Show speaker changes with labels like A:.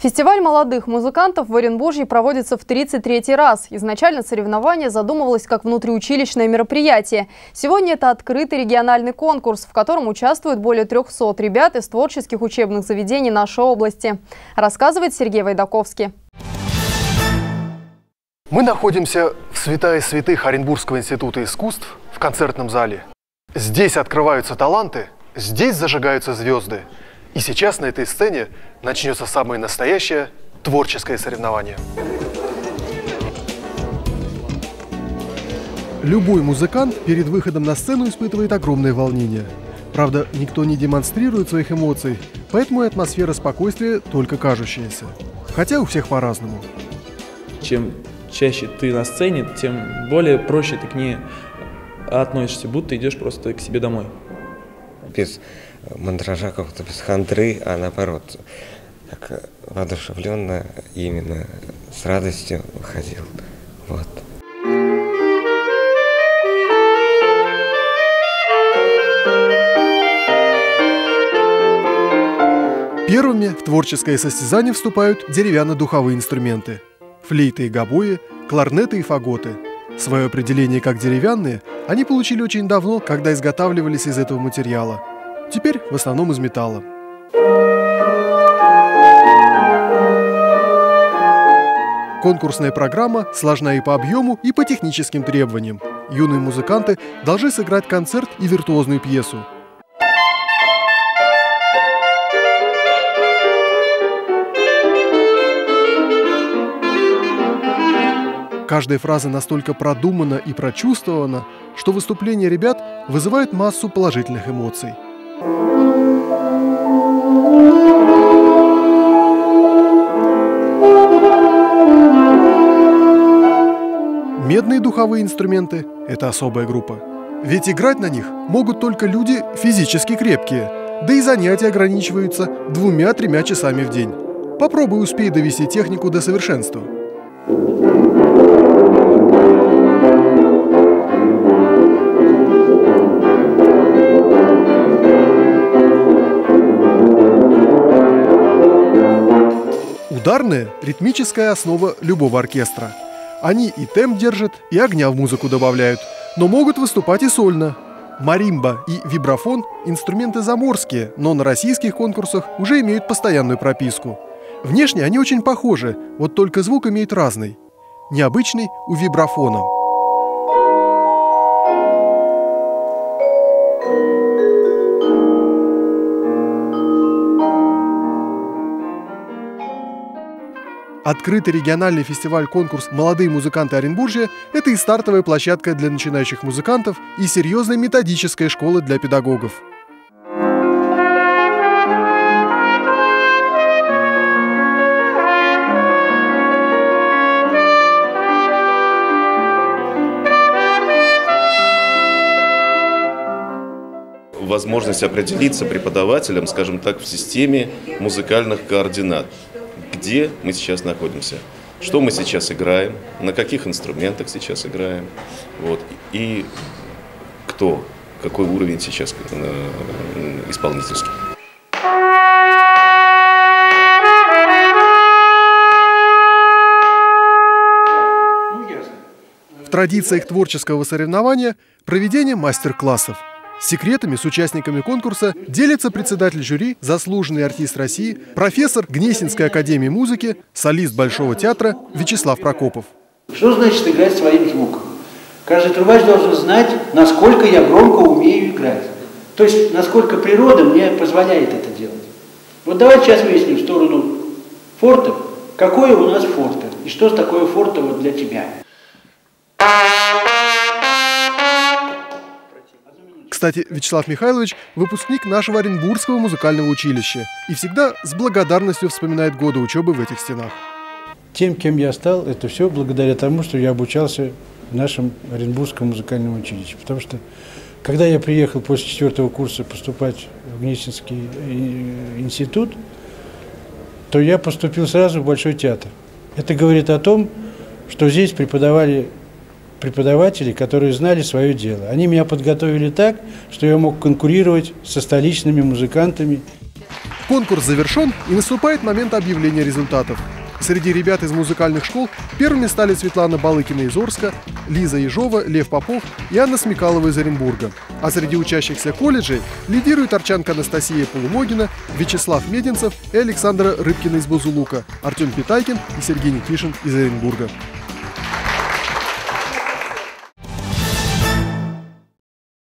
A: Фестиваль молодых музыкантов в Оренбурге проводится в 33 раз. Изначально соревнование задумывалось как внутриучилищное мероприятие. Сегодня это открытый региональный конкурс, в котором участвуют более 300 ребят из творческих учебных заведений нашей области. Рассказывает Сергей Вайдаковский.
B: Мы находимся в святая святых Оренбургского института искусств в концертном зале. Здесь открываются таланты, здесь зажигаются звезды – и сейчас на этой сцене начнется самое настоящее творческое соревнование. Любой музыкант перед выходом на сцену испытывает огромное волнение. Правда, никто не демонстрирует своих эмоций, поэтому и атмосфера спокойствия только кажущаяся. Хотя у всех по-разному.
C: Чем чаще ты на сцене, тем более проще ты к ней относишься, будто идешь просто к себе домой.
D: Без мандража какого-то, без хандры, а наоборот, так воодушевленно, именно с радостью ходил. Вот.
B: Первыми в творческое состязание вступают деревянно-духовые инструменты – флейты и гобои, кларнеты и фаготы. Свое определение как деревянные они получили очень давно, когда изготавливались из этого материала – Теперь в основном из металла. Конкурсная программа сложна и по объему, и по техническим требованиям. Юные музыканты должны сыграть концерт и виртуозную пьесу. Каждая фраза настолько продумана и прочувствована, что выступление ребят вызывает массу положительных эмоций. Медные духовые инструменты – это особая группа. Ведь играть на них могут только люди физически крепкие, да и занятия ограничиваются двумя-тремя часами в день. Попробуй успей довести технику до совершенства. Ударная – ритмическая основа любого оркестра. Они и темп держат, и огня в музыку добавляют, но могут выступать и сольно. Маримба и вибрафон – инструменты заморские, но на российских конкурсах уже имеют постоянную прописку. Внешне они очень похожи, вот только звук имеет разный. Необычный у вибрафона – Открытый региональный фестиваль-конкурс «Молодые музыканты Оренбуржья» – это и стартовая площадка для начинающих музыкантов, и серьезная методическая школа для педагогов.
E: возможность определиться преподавателем, скажем так, в системе музыкальных координат где мы сейчас находимся, что мы сейчас играем, на каких инструментах сейчас играем, вот, и кто, какой уровень сейчас э, исполнительский.
B: В традициях творческого соревнования проведение мастер-классов – Секретами с участниками конкурса делится председатель жюри, заслуженный артист России, профессор Гнесинской академии музыки, солист Большого театра Вячеслав Прокопов.
F: Что значит играть своим звуком? Каждый трубач должен знать, насколько я громко умею играть. То есть, насколько природа мне позволяет это делать. Вот давайте сейчас выясним в сторону форта, какое у нас форте, и что такое форте вот для тебя.
B: Кстати, Вячеслав Михайлович – выпускник нашего Оренбургского музыкального училища и всегда с благодарностью вспоминает годы учебы в этих стенах.
G: Тем, кем я стал, это все благодаря тому, что я обучался в нашем Оренбургском музыкальном училище. Потому что, когда я приехал после четвертого курса поступать в Гнесинский э, институт, то я поступил сразу в Большой театр. Это говорит о том, что здесь преподавали преподаватели, которые знали свое дело. Они меня подготовили так, что я мог конкурировать со столичными музыкантами.
B: Конкурс завершен и наступает момент объявления результатов. Среди ребят из музыкальных школ первыми стали Светлана Балыкина из Орска, Лиза Ежова, Лев Попов и Анна Смекалова из Оренбурга. А среди учащихся колледжей лидируют арчанка Анастасия Полумогина, Вячеслав Мединцев и Александра Рыбкина из Бузулука, Артем Питайкин и Сергей Никишин из Оренбурга.